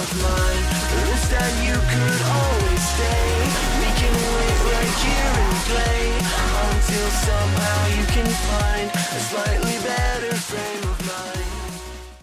of mine. Wish that you could always stay. We can wait right here and play. Until somehow you can find a slight